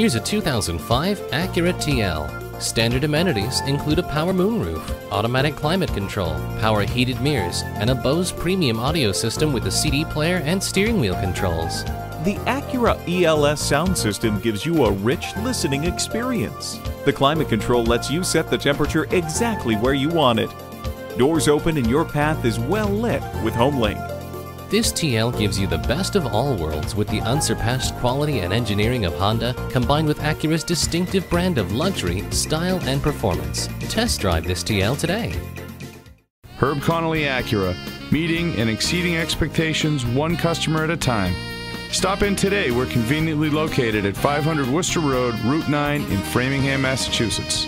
Here's a 2005 Acura TL. Standard amenities include a power moonroof, automatic climate control, power heated mirrors, and a Bose premium audio system with a CD player and steering wheel controls. The Acura ELS sound system gives you a rich listening experience. The climate control lets you set the temperature exactly where you want it. Doors open and your path is well lit with HomeLink. This TL gives you the best of all worlds with the unsurpassed quality and engineering of Honda combined with Acura's distinctive brand of luxury, style, and performance. Test drive this TL today. Herb Connolly Acura, meeting and exceeding expectations one customer at a time. Stop in today. We're conveniently located at 500 Worcester Road, Route 9 in Framingham, Massachusetts.